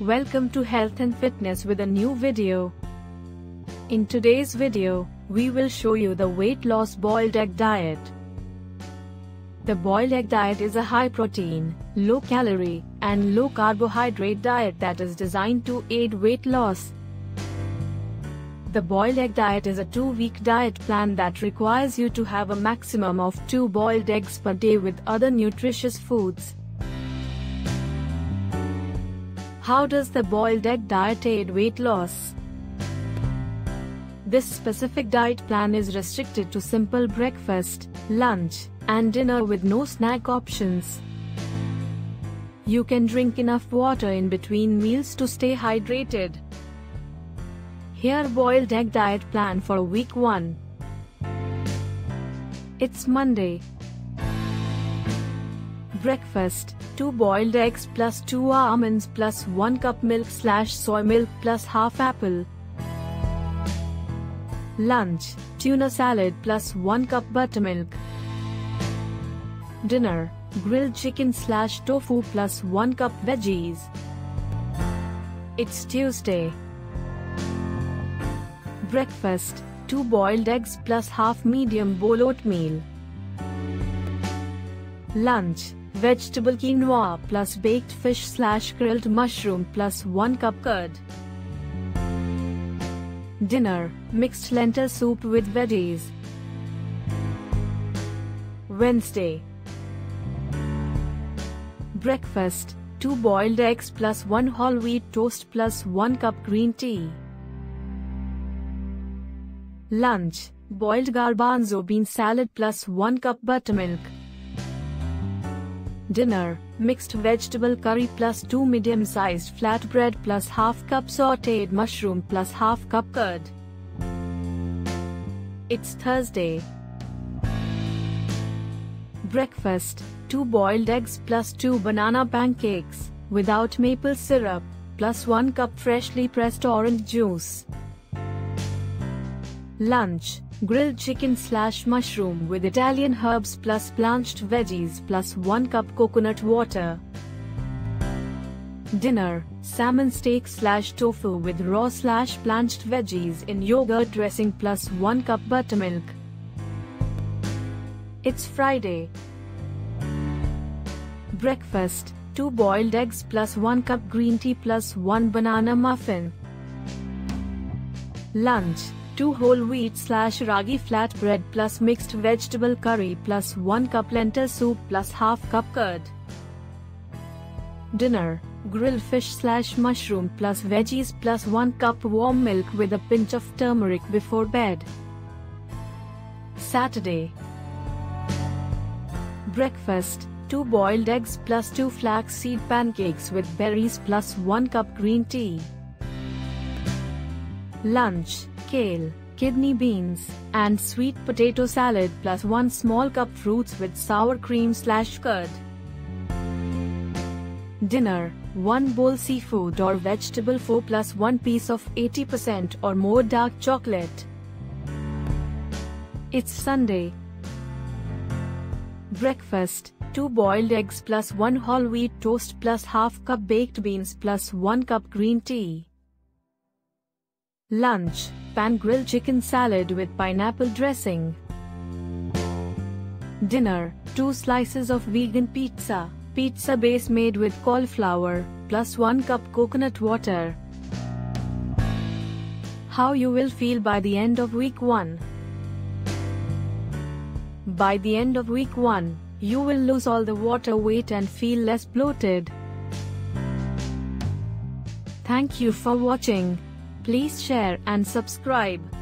Welcome to Health and Fitness with a new video. In today's video, we will show you the weight loss boiled egg diet. The boiled egg diet is a high protein, low calorie, and low carbohydrate diet that is designed to aid weight loss. The boiled egg diet is a two-week diet plan that requires you to have a maximum of two boiled eggs per day with other nutritious foods. How does the boiled egg diet aid weight loss? This specific diet plan is restricted to simple breakfast, lunch, and dinner with no snack options. You can drink enough water in between meals to stay hydrated. Here boiled egg diet plan for week 1. It's Monday. Breakfast 2 boiled eggs plus 2 almonds plus 1 cup milk slash soy milk plus half apple. Lunch tuna salad plus 1 cup buttermilk. Dinner grilled chicken slash tofu plus 1 cup veggies. It's Tuesday. Breakfast 2 boiled eggs plus half medium bowl oatmeal. Lunch Vegetable quinoa plus baked fish slash grilled mushroom plus 1 cup curd. Dinner Mixed lentil soup with veggies. Wednesday Breakfast 2 boiled eggs plus 1 whole wheat toast plus 1 cup green tea. Lunch Boiled garbanzo bean salad plus 1 cup buttermilk. Dinner Mixed vegetable curry plus 2 medium-sized flatbread plus half cup sautéed mushroom plus half cup curd. It's Thursday. Breakfast 2 boiled eggs plus 2 banana pancakes, without maple syrup, plus 1 cup freshly pressed orange juice. Lunch Grilled chicken slash mushroom with Italian herbs plus blanched veggies plus 1 cup coconut water. Dinner Salmon steak slash tofu with raw slash blanched veggies in yogurt dressing plus 1 cup buttermilk. It's Friday. Breakfast 2 boiled eggs plus 1 cup green tea plus 1 banana muffin. Lunch 2 whole wheat slash ragi flatbread plus mixed vegetable curry plus 1 cup lentil soup plus half cup curd. Dinner Grilled fish slash mushroom plus veggies plus 1 cup warm milk with a pinch of turmeric before bed. Saturday Breakfast 2 boiled eggs plus 2 flaxseed pancakes with berries plus 1 cup green tea. Lunch kale, kidney beans, and sweet potato salad plus 1 small cup fruits with sour cream slash curd. Dinner 1 bowl seafood or vegetable pho plus 1 piece of 80% or more dark chocolate. It's Sunday. Breakfast 2 boiled eggs plus 1 whole wheat toast plus half cup baked beans plus 1 cup green tea. Lunch Pan grilled chicken salad with pineapple dressing. Dinner 2 slices of vegan pizza, pizza base made with cauliflower, plus 1 cup coconut water. How you will feel by the end of week 1. By the end of week 1, you will lose all the water weight and feel less bloated. Thank you for watching. Please share and subscribe.